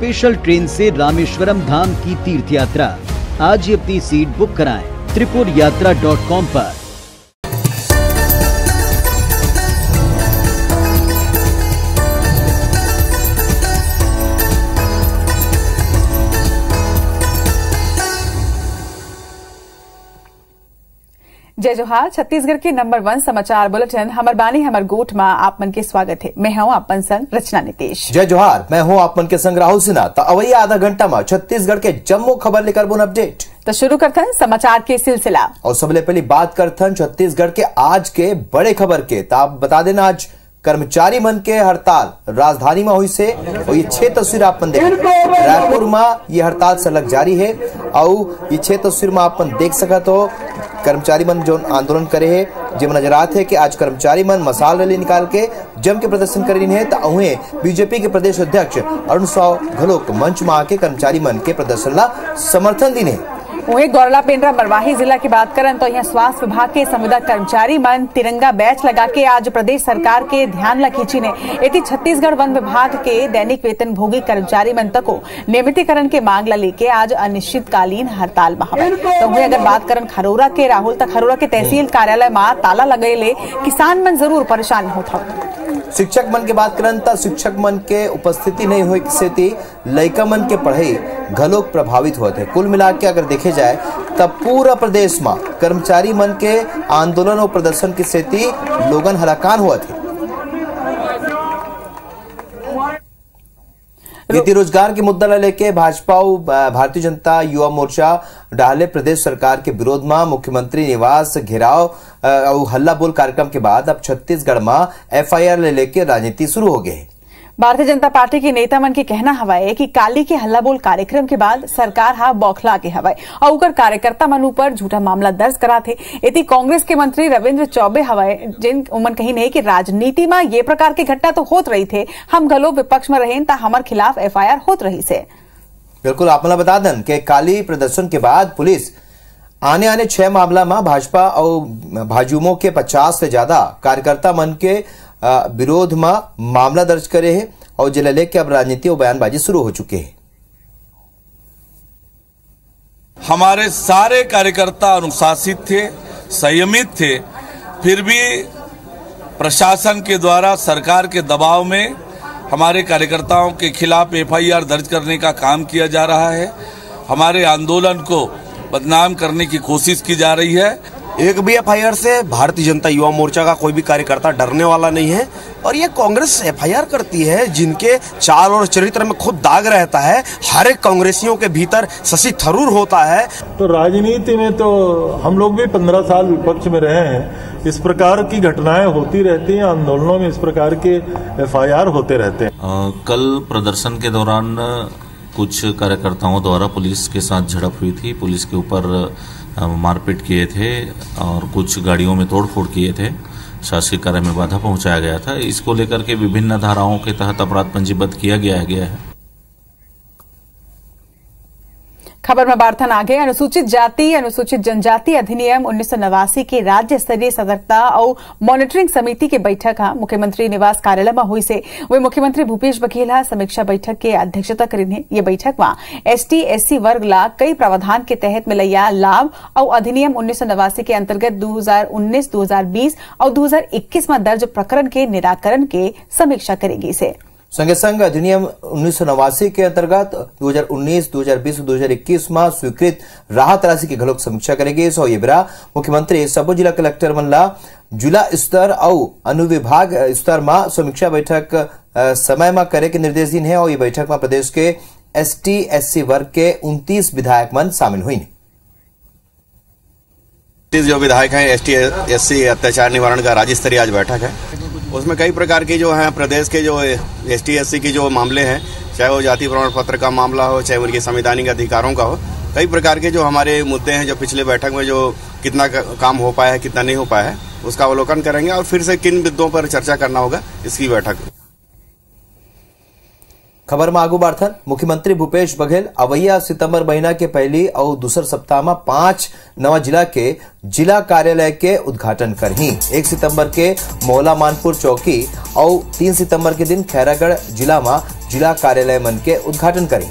Special train से रामेश्वरम धाम की तीर्थ यात्रा आज ही अपनी सीट बुक कराएँ। त्रिपुर यात्रा डॉट कॉम पर। जय जोहार छत्तीसगढ़ के नंबर वन समाचार बुलेटिन हमर बानी हमर गोठ में आप मन के स्वागत है। मैं हूँ अपन संग रचना नीतीश। जय जोहार मैं हूँ आप मन के संग राहुल सिन्हा। तो अवैया आधा घंटा में छत्तीसगढ़ के जम्मू खबर लेकर बोन अपडेट। तो शुरू करते हैं समाचार के सिलसिला। और सबले पहले बात करथन छत्तीसगढ़ के आज के बड़े खबर के। तो आप बता देना आज कर्मचारी मन के हड़ताल राजधानी में हुई से और ये छह तस्वीर आप देख रायपुर में ये हड़ताल सलग जारी है। और ये छह तस्वीर में आप देख सकत हो कर्मचारी मन जो आंदोलन करे है जिम नज़र आते है कि आज कर्मचारी मन मसाल रैली निकाल के जम के प्रदर्शन कर रही है तो उहे बीजेपी के प्रदेश अध्यक्ष अरुण साव घलोक मंच में आके कर्मचारी मन के प्रदर्शन ला समर्थन दी वही गौरला पेंड्रा मरवाही जिला की बात करें तो यहाँ स्वास्थ्य विभाग के संविदा कर्मचारी मन तिरंगा बैच लगा के आज प्रदेश सरकार के ध्यान ला खींची ने। इति छत्तीसगढ़ वन विभाग के दैनिक वेतन भोगी कर्मचारी मन तक नियमितीकरण के मांग ला लेके आज अनिश्चितकालीन हड़ताल में तो वही अगर बात करें खरोरा के, राहुल तक खरोरा के तहसील कार्यालय में ताला लगे ले किसान मन ज़रूर परेशान होता। शिक्षक मन के बात करें तो शिक्षक मन के उपस्थिति नहीं हो से मन के पढ़ाई घलोक प्रभावित होते कुल मिला के अगर देखे जाए, तब पूरा प्रदेश में कर्मचारी मन के आंदोलन और प्रदर्शन की स्थिति लोगन हलाकान हुआ थे। नीति रोज़गार के मुद्दा लेके भाजपा भारतीय जनता युवा मोर्चा डाले प्रदेश सरकार के विरोध में मुख्यमंत्री निवास घेराव हल्ला बोल कार्यक्रम के बाद अब छत्तीसगढ़ में एफआईआर ले लेके राजनीति शुरू हो गई भारतीय जनता पार्टी के नेता मन के कहना हवा है कि काली के हल्ला बोल कार्यक्रम के बाद सरकार हा बौखला के हवाए और उकर कार्यकर्ता मन ऊपर झूठा मामला दर्ज करा थे इति कांग्रेस के मंत्री रविन्द्र चौबे हवाए जिन उमन कही नहीं कि राजनीति में ये प्रकार की घटना तो होत रही थे। हम गलो विपक्ष में रहे हमारे खिलाफ एफआईआर होत रही से। बिल्कुल आप बता दें कि काली प्रदर्शन के बाद पुलिस आने आने छह मामला में भाजपा और भाजयुमो के पचास से ज़्यादा कार्यकर्ता मन के विरोध में मामला दर्ज करे है। और जिला लेके अब राजनीति और बयानबाजी शुरू हो चुके हैं। हमारे सारे कार्यकर्ता अनुशासित थे, संयमित थे, फिर भी प्रशासन के द्वारा, सरकार के दबाव में हमारे कार्यकर्ताओं के खिलाफ एफआईआर दर्ज करने का काम किया जा रहा है। हमारे आंदोलन को बदनाम करने की कोशिश की जा रही है। एक भी एफआईआर से भारतीय जनता युवा मोर्चा का कोई भी कार्यकर्ता डरने वाला नहीं है और ये कांग्रेस एफआईआर करती है जिनके चाल और चरित्र में खुद दाग रहता है। हर एक कांग्रेसियों के भीतर शशि थरूर होता है। तो राजनीति में तो हम लोग भी पंद्रह साल विपक्ष में रहे हैं। इस प्रकार की घटनाएँ होती रहती हैं आंदोलनों में इस प्रकार के एफआईआर होते रहते हैं। आ, कल प्रदर्शन के दौरान कुछ कार्यकर्ताओं द्वारा पुलिस के साथ झड़प हुई थी। पुलिस के ऊपर मारपीट किए थे और कुछ गाड़ियों में तोड़फोड़ किए थे। शासकीय कार्य में बाधा पहुँचाया गया था। इसको लेकर के विभिन्न धाराओं के तहत अपराध पंजीबद्ध किया गया गया है। खबर में बार्थन आगे। अनुसूचित जाति, अनुसूचित जनजाति अधिनियम उन्नीस के राज्य स्तरीय सतर्कता और मॉनिटरिंग समिति की बैठक मुख्यमंत्री निवास कार्यालय में हुई से। वे मुख्यमंत्री भूपेश बघेल समीक्षा बैठक के अध्यक्षता करेंगे। ये बैठक में एसटी, एससी वर्ग ला कई प्रावधान के तहत मिलैया लाभ और अधिनियम उन्नीस सौ नवासी के अंतर्गत दो हज़ार उन्नीस, दो हज़ार बीस और दो हज़ार इक्कीस में दर्ज प्रकरण के निराकरण के समीक्षा करेगी इसे। संगे संग अधिनियम उन्नीस सौ नवासी के अंतर्गत 2019, 2020 और 2021 में स्वीकृत राहत राशि की घलोक समीक्षा करेगी। सो ये बिरा मुख्यमंत्री सबो जिला कलेक्टर मन ला जिला स्तर और अनुविभाग स्तर में समीक्षा बैठक समय में करे के निर्देश दिन है और ये बैठक में प्रदेश के एसटी एससी वर्ग के 29 विधायक मन शामिल हुई। जो विधायक हैं एस टी अत्याचार निवारण का राज्य स्तरीय आज बैठक है। उसमें कई प्रकार के जो है, प्रदेश के जो एस टी की जो मामले हैं, चाहे वो जाति प्रमाण पत्र का मामला हो, चाहे उनके संवैधानिक अधिकारों का हो, कई प्रकार के जो हमारे मुद्दे हैं, जो पिछले बैठक में जो कितना काम हो पाया है, कितना नहीं हो पाया है, उसका अवलोकन करेंगे और फिर से किन मुद्दों पर चर्चा करना होगा, इसकी बैठक खबर में आगू बढ़थन। मुख्यमंत्री भूपेश बघेल अवैया सितंबर महीना के पहली और दूसर सप्ताह में पाँच नवा जिला के जिला कार्यालय के उद्घाटन कर ही एक सितंबर के मोहला मानपुर चौकी और तीन सितंबर के दिन खैरागढ़ जिला में जिला कार्यालय मन के उद्घाटन करी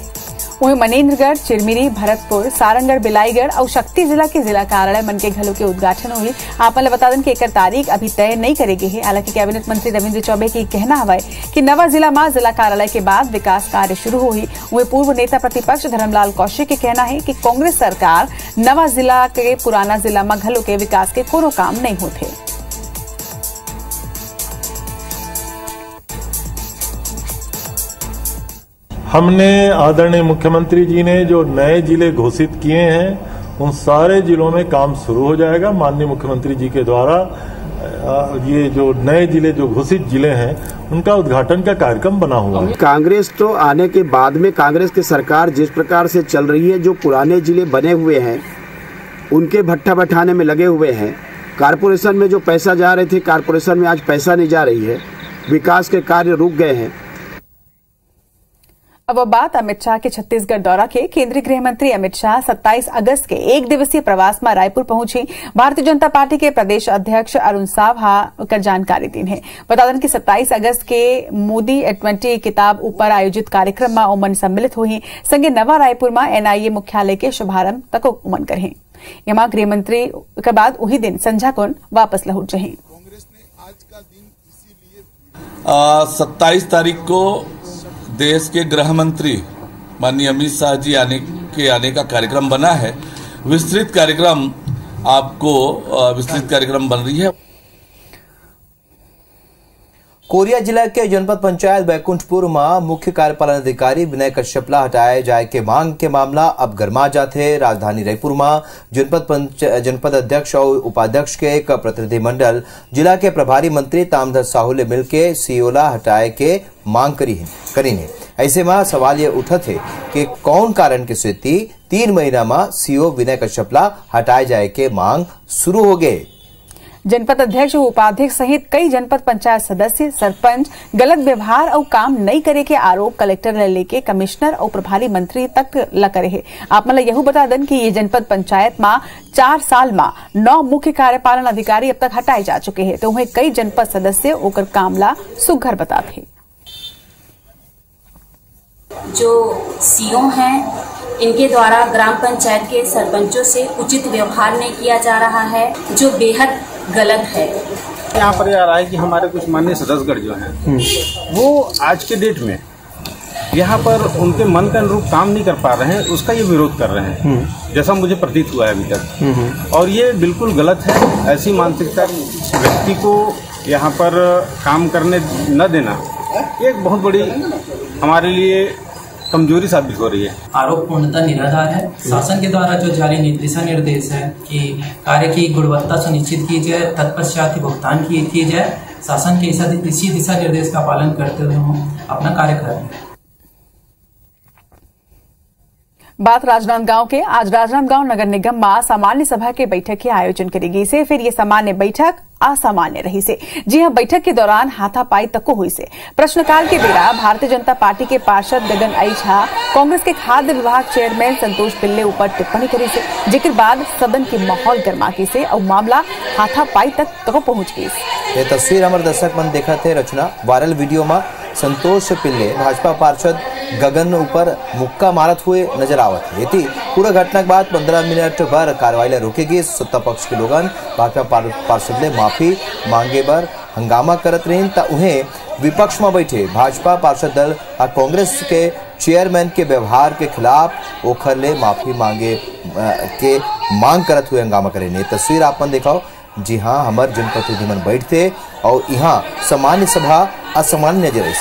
वहीं मनेन्द्रगढ़, चिरमिरी, भरतपुर, सारंगढ़, बिलाईगढ़ और शक्ति जिला के जिला कार्यालय मन के घलों के उद्घाटन हुई आप मन बता दें कि एक तारीख अभी तय नहीं करेगी है। हालाँकि कैबिनेट मंत्री रविन्द्र चौबे की कहना हवा कि नवा जिला में जिला कार्यालय के बाद विकास कार्य शुरू हुई वहीं पूर्व नेता प्रतिपक्ष धर्मलाल कौशिक के कहना है कि कांग्रेस सरकार नवा जिला के पुराना जिला में घलों के विकास के कोनो काम नहीं होते। हमने आदरणीय मुख्यमंत्री जी ने जो नए ज़िले घोषित किए हैं, उन सारे जिलों में काम शुरू हो जाएगा। माननीय मुख्यमंत्री जी के द्वारा ये जो नए ज़िले, जो घोषित ज़िले हैं, उनका उद्घाटन का कार्यक्रम बना हुआ है। कांग्रेस तो आने के बाद में कांग्रेस की सरकार जिस प्रकार से चल रही है, जो पुराने ज़िले बने हुए हैं, उनके भट्टा बैठाने में लगे हुए हैं। कारपोरेशन में जो पैसा जा रहे थे, कारपोरेशन में आज पैसा नहीं जा रही है। विकास के कार्य रुक गए हैं। अब बात अमित शाह के छत्तीसगढ़ दौरा के केंद्रीय गृह मंत्री अमित शाह 27 अगस्त के एक दिवसीय प्रवास में रायपुर पहुँची। भारतीय जनता पार्टी के प्रदेश अध्यक्ष अरुण सावहा कर जानकारी दी है। बता दें कि 27 अगस्त के मोदी ट्वेंटी किताब ऊपर आयोजित कार्यक्रम में उमन सम्मिलित हुई संगे नवा रायपुर में एनआईए मुख्यालय के शुभारंभ तक उमन करें यमा गृहमंत्री के बाद वही दिन संझा कुन वापस लौट रहे सत्ताईस तारीख को देश के गृह मंत्री माननीय अमित शाह जी आने के आने का कार्यक्रम बना है। विस्तृत कार्यक्रम आपको विस्तृत कार्यक्रम बन रही है। कोरिया जिला के जनपद पंचायत बैकुंठपुर में मुख्य कार्यपालन अधिकारी विनय कश्यपला हटाए जाए के मांग के मामला अब गर्मा जाते राजधानी रायपुर में जनपद जनपद अध्यक्ष और उपाध्यक्ष के एक प्रतिनिधिमंडल जिला के प्रभारी मंत्री तामधर साहू ने मिलकर सीओला हटाए के मांग करी है है ऐसे में सवाल ये उठत है कि कौन कारण के स्थिति तीन महीना में सीओ विनय कश्यपला हटाए जाए के मांग शुरू हो गए? जनपद अध्यक्ष उपाध्यक्ष सहित कई जनपद पंचायत सदस्य, सरपंच, गलत व्यवहार और काम नहीं करे के आरोप कलेक्टर ने लेके कमिश्नर और प्रभारी मंत्री तक ल करे है। आप मतलब यहू बता दें कि ये जनपद पंचायत में चार साल में नौ मुख्य कार्यपालन अधिकारी अब तक हटाए जा चुके हैं। तो वहीं कई जनपद सदस्य ओकर कामला सुघर बताते जो सीओ हैं इनके द्वारा ग्राम पंचायत के सरपंचों से उचित व्यवहार नहीं किया जा रहा है जो बेहद गलत है। यहाँ पर आ रहा है कि हमारे कुछ माननीय सदस्यगढ़ जो हैं वो आज के डेट में यहाँ पर उनके मन के अनुरूप काम नहीं कर पा रहे हैं उसका ये विरोध कर रहे हैं। जैसा मुझे प्रतीत हुआ है अभी तक। और ये बिल्कुल गलत है ऐसी मानसिकता व्यक्ति को यहाँ पर काम करने न देना ये एक बहुत बड़ी हमारे लिए कमज़ोरी साबित हो रही है। आरोप पूर्णतः निराधार है। शासन के द्वारा जो जारी दिशा निर्देश है कि कार्य की गुणवत्ता सुनिश्चित की जाए, तत्पश्चात भुगतान किए किए जाए, शासन के इसी दिशा निर्देश का पालन करते हुए हम अपना कार्य कर रहे हैं। बात राजनांदगांव के। आज राजनांदगांव नगर निगम में सामान्य सभा के बैठक के आयोजन करेगी से, फिर ये सामान्य बैठक असामान्य रही से। जी हाँ, बैठक के दौरान हाथापाई तको हुई से। प्रश्नकाल के बेरा भारतीय जनता पार्टी के पार्षद गगन आई झा, कांग्रेस के खाद्य विभाग चेयरमैन संतोष पिल्ले ऊपर टिप्पणी करी से। ज़िक्र बाद सदन के माहौल गर्मा गर्माकी से और मामला हाथापाई तक कहो पहुँच गई ये तस्वीर हमारे दर्शक मन देखा थे रचना वायरल वीडियो में संतोष पिल्ले भाजपा पार्षद गगन ऊपर मुक्का मारत हुए नज़र आवत है। यति पूरा घटना के बाद पंद्रह मिनट भर कार्रवाई रोकेगी सत्ता पक्ष के लोगन। भाजपा पार्षद ने माफ़ी मांगे पर हंगामा करत रही उन्हें विपक्ष में बैठे भाजपा पार्षद दल और कांग्रेस के चेयरमैन के व्यवहार के खिलाफ ओखर ले माफ़ी मांगे के मांग करत हुए हंगामा करे। ने तस्वीर आपन देखाओ। जी हाँ हमारे जनप्रतिनिधि मन बैठते और यहाँ सामान्य सभा असामान्य नज़र आई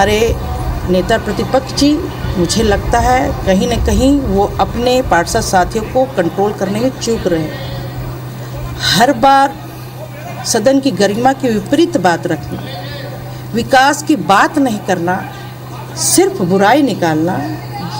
हमारे नेता प्रतिपक्ष जी, मुझे लगता है कहीं ना कहीं वो अपने पार्षद साथियों को कंट्रोल करने में चूक रहे हैं। हर बार सदन की गरिमा के विपरीत बात रखना, विकास की बात नहीं करना, सिर्फ़ बुराई निकालना,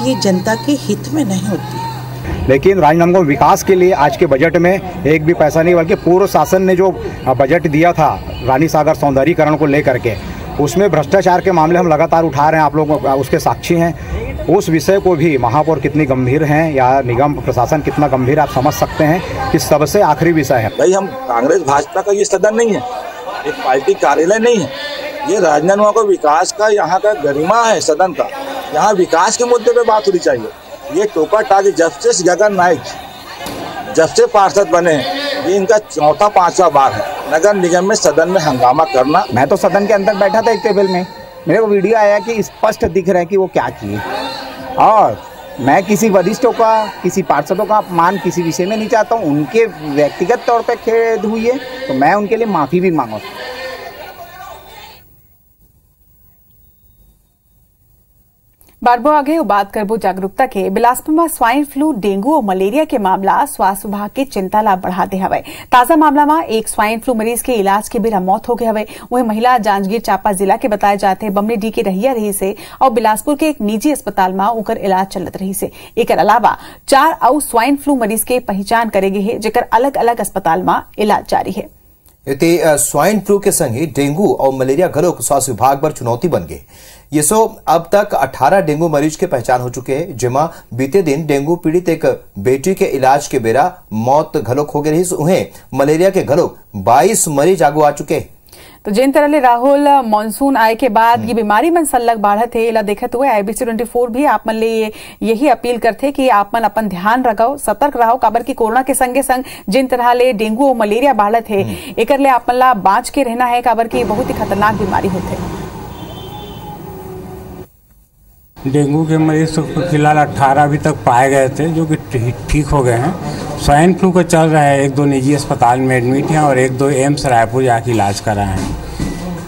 ये जनता के हित में नहीं होती। लेकिन राजनांदगांव विकास के लिए आज के बजट में एक भी पैसा नहीं, बल्कि पूर्व शासन ने जो बजट दिया था रानी सागर सौंदर्यीकरण को लेकर के उसमें भ्रष्टाचार के मामले हम लगातार उठा रहे हैं, आप लोग उसके साक्षी हैं। उस विषय को भी महापौर कितनी गंभीर हैं या निगम प्रशासन कितना गंभीर आप समझ सकते हैं कि सबसे आखिरी विषय है। भाई, हम कांग्रेस, भाजपा का ये सदन नहीं है। एक पार्टी कार्यालय नहीं है। ये राजनांदगांव का विकास का, यहाँ का गरिमा है सदन का। यहाँ विकास के मुद्दे पे बात होनी चाहिए। ये टोका टाकी जस्टिस गगन नाइक जब से पार्षद बने ये इनका चौथा, पांचवा बार है। नगर निगम में सदन में हंगामा करना। मैं तो सदन के अंदर बैठा था एक टेबल में। मेरे को वीडियो आया कि स्पष्ट दिख रहा है कि वो क्या किए। और मैं किसी वरिष्ठों का, किसी पार्षदों का अपमान किसी विषय में नहीं चाहता हूँ। उनके व्यक्तिगत तौर पर खेद हुई है तो मैं उनके लिए माफ़ी भी मांगा बारबो आगे बात करबो जागरूकता के बिलासपुर में स्वाइन फ्लू, डेंगू और मलेरिया के मामला स्वास्थ्य विभाग के चिंता ला बढ़ा दे हवे ताज़ा मामला में एक स्वाइन फ्लू मरीज़ के इलाज के बेरा मौत हो गए हवे वही महिला जांजगीर चांपा जिला के बताए जाते बमनी डी के रहिया रही से और बिलासपुर के एक निजी अस्पताल में उनकर इलाज चलत रही से। एक अलावा चार और स्वाइन फ्लू मरीज़ के पहचान करेगे है, जेकर अलग अलग अस्पताल में इलाज जारी है। स्वाइन फ्लू के संगे डेंगू और मलेरिया घरों स्वास्थ्य विभाग पर चुनौती बन गई। ये सो अब तक 18 डेंगू मरीज़ के पहचान हो चुके हैं जिमा बीते दिन डेंगू पीड़ित एक बेटी के इलाज के बेरा मौत घलोक हो गई रही उन्हें मलेरिया के घलोक 22 मरीज़ आगू आ चुके हैं। तो जिन तरह ले राहुल मानसून आए के बाद ये बीमारी मन सल्लग बढ़त है इला देखत हुए आईबीसी ट्वेंटी फोर भी आप मन ले यही अपील करते कि आप मन अपन ध्यान रखो सतर्क रहो काबर की कोरोना के संगे संग जिन तरह ले डेंगू और मलेरिया बढ़त है एक ले आप मन ला बाँच के रहना है काबर की बहुत ही खतरनाक बीमारी होते है। डेंगू के मरीज़ तो फ़िलहाल 18 अभी तक पाए गए थे, जो कि ठीक हो गए हैं। स्वाइन फ्लू का चल रहा है, एक दो निजी अस्पताल में एडमिट हैं और एक दो एम्स रायपुर जाके इलाज कराए हैं।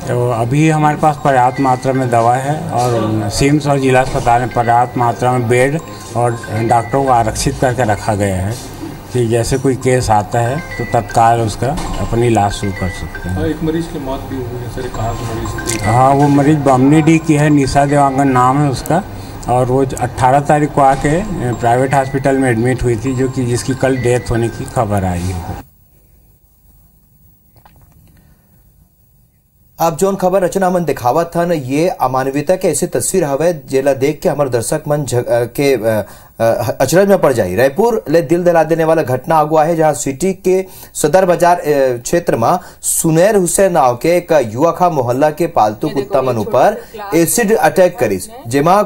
तो अभी हमारे पास पर्याप्त मात्रा में दवा है और सिम्स और जिला अस्पताल में पर्याप्त मात्रा में बेड और डॉक्टरों को आरक्षित करके रखा गया है। कि जैसे कोई केस आता है तो तत्काल उसका अपनी लाश शुरू कर सकते हैं। एक मरीज़ की मौत भी हुई है सर कहाँ से मरीज़ हाँ? वो मरीज़ बमनी डी की है निशा देवांगन नाम है उसका और वो 18 तारीख को आके प्राइवेट हॉस्पिटल में एडमिट हुई थी जो कि जिसकी कल डेथ होने की खबर आई है। अब जोन खबर रचना मन दिखावा था न ये अमानवीयता के ऐसी तस्वीर हवे जेला देख के हमारे दर्शक मन के अचरज में पड़ जाए रायपुर ले दिल दिला देने वाला घटना आगुआ है जहाँ सिटी के सदर बाज़ार क्षेत्र में सुनैर हुसैन नाव के एक युवा खा मोहल्ला के पालतू कुत्ता मन ऊपर एसिड अटैक करी जेमा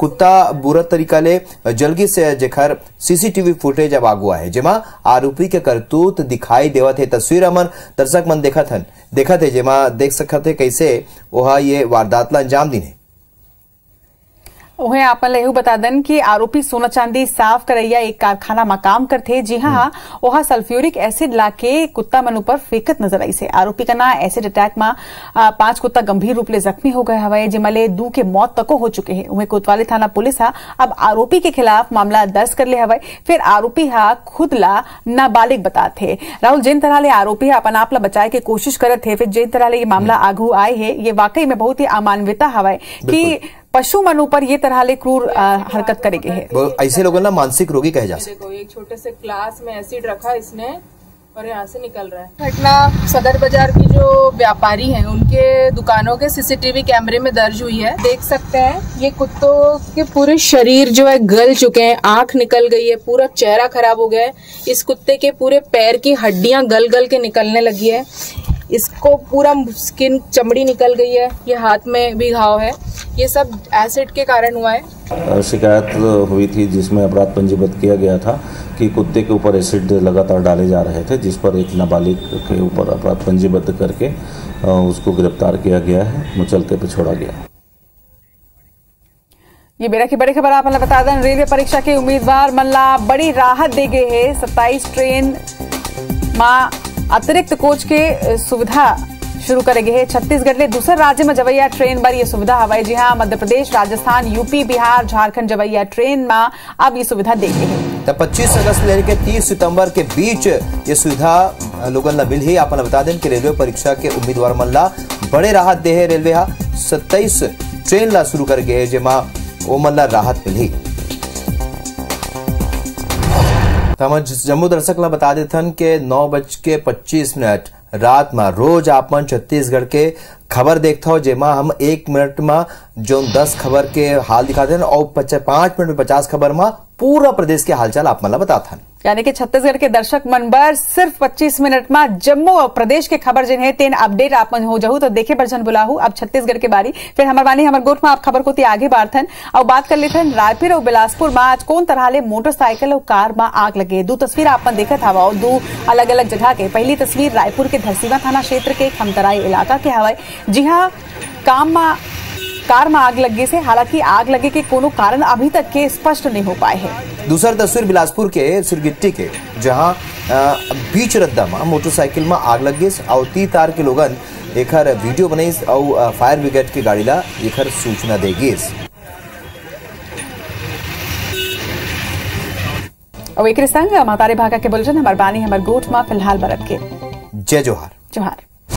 कुत्ता बुरा तरीका ले जल्दी से जेखर सीसीटीवी फुटेज अब आगुआ है जेमा आरोपी के करतूत दिखाई देवत है। तस्वीर अमन दर्शक मन देखा हन। देखा थे जेमा देख सकत है कैसे वह ये वारदात ला अंजाम दी उन्हें आप एहू बता दन कि आरोपी सोना चांदी साफ़ करैया एक कारखाना में काम करते जी हाँ वहाँ सल्फ्यूरिक एसिड लाके कुत्ता मन ऊपर फेंकत नज़र आई से। आरोपी का ना एसिड अटैक में पाँच कुत्ता गंभीर रूप ले जख्मी हो गए हवे जिमले दू के मौत तको हो चुके हैं। उन्हें कोतवाली थाना पुलिस हा अब आरोपी के खिलाफ मामला दर्ज कर ले हवे फिर आरोपी हा खुद ला नाबालिग बताते राहुल जिन तरह ले आरोपी अपन आप ला बचाए के कोशिश करत थे फिर जिन तरह ले ये मामला आगू आए है ये वाकई में बहुत ही अमानवीयता हवा कि पशु मनु पर ये तरह ले क्रूर हरकत करेगी। है ऐसे लोगों ना मानसिक रोगी कहे जा सकते। एक छोटे से क्लास में एसिड रखा इसने और यहाँ से निकल रहा है। घटना सदर बाज़ार की जो व्यापारी हैं उनके दुकानों के सीसीटीवी कैमरे में दर्ज हुई है। देख सकते हैं ये कुत्तों के पूरे शरीर जो है गल चुके हैं आँख निकल गई है पूरा चेहरा खराब हो गया है। इस कुत्ते के पूरे पैर की हड्डियाँ गल गल के निकलने लगी है। इसको पूरा स्किन चमड़ी निकल गई है ये हाथ में भी घाव है। ये सब एसिड के कारण हुआ है। शिकायत हुई थी जिसमें अपराध पंजीबद्ध किया गया था कि कुत्ते के ऊपर एसिड लगातार डाले जा रहे थे जिस पर एक नाबालिग के ऊपर अपराध पंजीबद्ध करके उसको गिरफ़्तार किया गया है मुचलके पे छोड़ा गया। ये बेरा की बड़ी खबर आप बता दें रेलवे परीक्षा के उम्मीदवार मल्ला बड़ी राहत दे गए है। सत्ताईस ट्रेन माँ अतिरिक्त कोच के सुविधा शुरू करेंगे छत्तीसगढ़ ले दूसरे राज्य में जवैया ट्रेन पर ये सुविधा हवाई जी हाँ मध्य प्रदेश, राजस्थान, यूपी, बिहार, झारखंड जवैया ट्रेन में अब ये सुविधा देंगे तो 25 अगस्त से लेकर 30 सितंबर के बीच ये सुविधा लोगन ला मिल ही। आपन बता दें कि रेलवे परीक्षा के उम्मीदवार मन ला बड़े राहत दे है रेलवे हा। सत्ताईस ट्रेन ला शुरू कर गए जेमा मन ला राहत मिल। जम्मू दर्शक बता देथन के नौ बज के पच्चीस मिनट रात में रोज आपन छत्तीसगढ़ के खबर देखता हो जेमा हम एक मिनट में जो दस खबर के हाल दिखाते हैं और पाँच मिनट में पचास खबर में पूरा प्रदेश के हालचाल आप मतलब बताता हैं यानी कि छत्तीसगढ़ के दर्शक मन बर सिर्फ़ 25 मिनट में जम्मू और प्रदेश के खबर जिन है, तेन अपडेट आप मन हो जाहू तो देखे बरजन बुलाहू, अब छत्तीसगढ़ के बारी। फिर हमार वानी हमार गोट में आप खबर को आगे बाढ़थन और बात कर लेथन, रायपुर और बिलासपुर में आज कौन तरह ले मोटरसाइकिल और कार में आग लगे? दो तस्वीर आप हवा और दो अलग अलग जगह के। पहली तस्वीर रायपुर के धरसीवा थाना क्षेत्र के खमतराई इलाका के हवाई जी हाँ काम में, कार में आग लगे से, हालाँकि आग लगे के कोनो कारण अभी तक के स्पष्ट नहीं हो पाए हैं। दूसरा तस्वीर बिलासपुर के सिरगिट्टी के जहाँ बीच रद्दा में मोटरसाइकिल में आग लग गई। और ती तार के लोगन एकर वीडियो बनाई और फायर ब्रिगेड की गाड़ी ला एकर सूचना देगी और एक संग हमारे भागा के बुलेटिन हमार बानी हमार गोठ में फ़िलहाल बरत के। जय जोहार। जोहार।